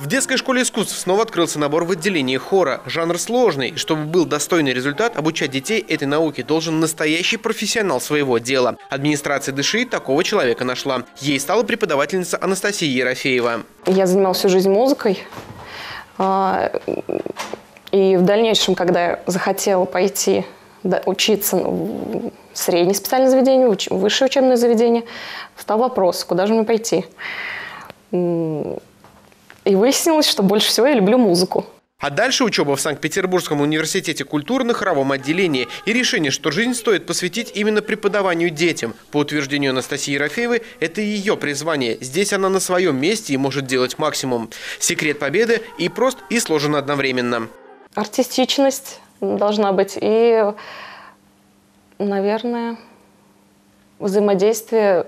В детской школе искусств снова открылся набор в отделении хора. Жанр сложный. И чтобы был достойный результат, обучать детей этой науке должен настоящий профессионал своего дела. Администрация Дыши такого человека нашла. Ей стала преподавательница Анастасия Ерофеева. Я занималась всю жизнь музыкой. А, и в дальнейшем, когда я захотела пойти учиться в среднее специальное заведение, высшее учебное заведение, стал вопрос, куда же мне пойти. И выяснилось, что больше всего я люблю музыку. А дальше учеба в Санкт-Петербургском университете культуры на хоровом отделении и решение, что жизнь стоит посвятить именно преподаванию детям. По утверждению Анастасии Ерофеевой, это ее призвание. Здесь она на своем месте и может делать максимум. Секрет победы и прост, и сложен одновременно. Артистичность должна быть и, наверное, взаимодействие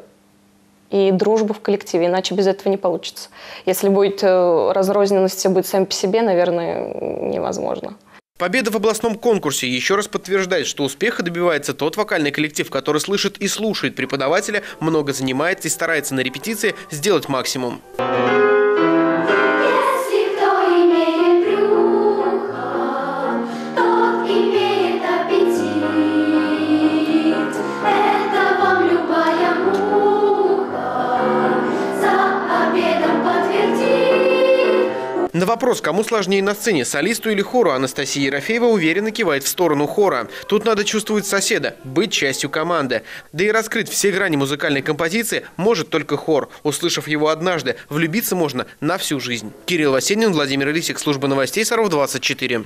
и дружбу в коллективе, иначе без этого не получится. Если будет э, разрозненность, все будет сами по себе, наверное, невозможно. Победа в областном конкурсе еще раз подтверждает, что успеха добивается тот вокальный коллектив, который слышит и слушает преподавателя, много занимается и старается на репетиции сделать максимум. На вопрос, кому сложнее на сцене, солисту или хору, Анастасия Ерофеева уверенно кивает в сторону хора. Тут надо чувствовать соседа, быть частью команды. Да и раскрыть все грани музыкальной композиции может только хор. Услышав его однажды, влюбиться можно на всю жизнь. Кирилл Васенин, Владимир Лисик, служба новостей Саров 24.